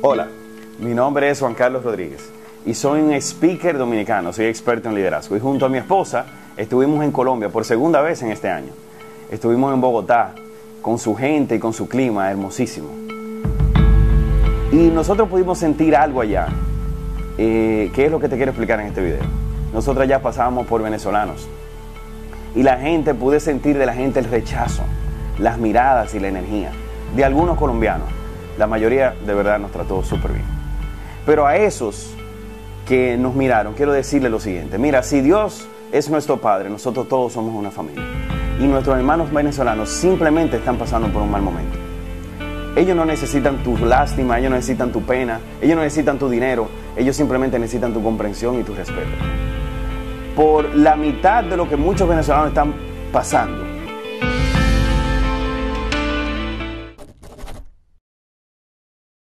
Hola, mi nombre es Juan Carlos Rodríguez y soy un speaker dominicano, soy experto en liderazgo y junto a mi esposa estuvimos en Colombia por segunda vez en este año. Estuvimos en Bogotá con su gente y con su clima hermosísimo. Y nosotros pudimos sentir algo allá, eh, que es lo que te quiero explicar en este video. Nosotros ya pasábamos por venezolanos y la gente, pude sentir de la gente el rechazo, las miradas y la energía de algunos colombianos la mayoría de verdad nos trató súper bien. Pero a esos que nos miraron, quiero decirle lo siguiente, mira, si Dios es nuestro Padre, nosotros todos somos una familia. Y nuestros hermanos venezolanos simplemente están pasando por un mal momento. Ellos no necesitan tu lástima, ellos no necesitan tu pena, ellos no necesitan tu dinero, ellos simplemente necesitan tu comprensión y tu respeto. Por la mitad de lo que muchos venezolanos están pasando,